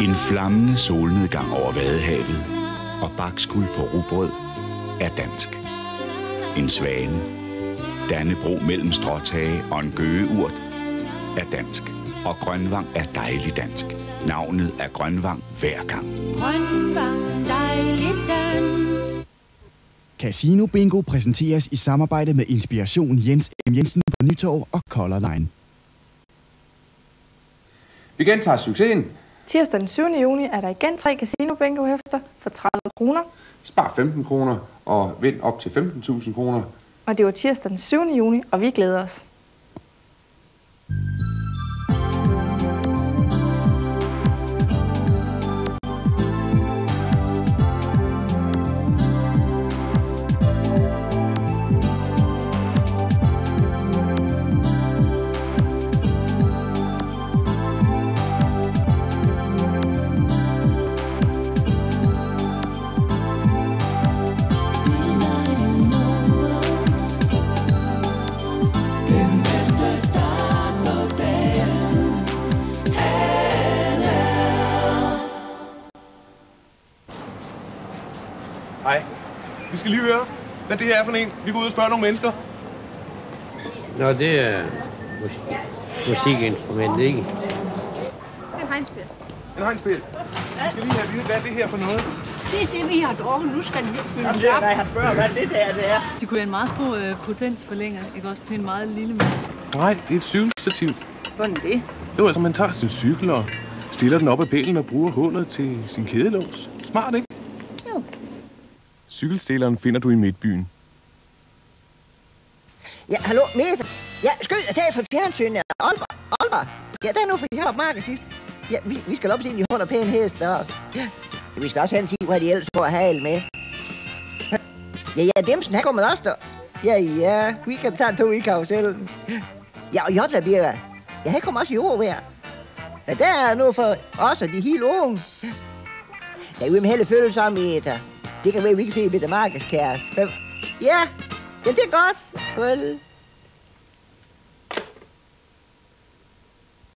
En flammende solnedgang over Vadehavet og bakskud på rugbrød er dansk. En svane, Dannebro mellem stråtage og en gøgeurt er dansk. Og Grønvang er dejlig dansk. Navnet er Grønvang hver gang. Grønvang, dejlig dansk. Casino Bingo præsenteres i samarbejde med Inspiration Jens M. Jensen på Nytorv og Color Line. Vi gentager succesen. Tirsdag den 7. juni er der igen tre casino bingo hæfter for 30 kroner. Spar 15 kroner og vind op til 15.000 kroner. Og det var tirsdag den 7. juni, og vi glæder os. Hej. Vi skal lige høre, hvad det her er for en. Vi går ud og spørger nogle mennesker. Nå, det er musik, musikinstrument, ikke? Det er en hegnspil. En hegnspil. Vi skal lige have at vide, hvad er det her for noget? Det er det, vi har drukket. Nu skal den fyldes Jamen, op. jeg han spørger, hvad det der det er. Det kunne være en meget stor øh, potensforlænger, ikke også til en meget lille mand. Nej, det er et cykelstativ. Hvordan det? Jo, altså man tager sin cykel og stiller den op ad pælen og bruger hullet til sin kædelås. Smart, ikke? Jo. Cykelstilleren finder du i midtbyen. Ja, hallo, Mette. Ja, skyd, det er fra fjernsynet. Aalborg, Aalborg. Ja, det er nu for jeg har sidst. Ja, vi, vi skal op til, se, de holder pæne heste. Og... Ja, vi skal også have en tid, hvor de ellers får at med. Ja, ja, Demsen, han kommer også der. Ja, ja, vi kan tage to i karusellen. Ja, og Jotlabira. Ja, han kommer også i år her. Ja, der er noget for os og de helt unge. Ja, vi med helle sammen i Meta. Det kan være, vi ikke se Peter Markers kæreste. Ja, ja, det er godt. Vel.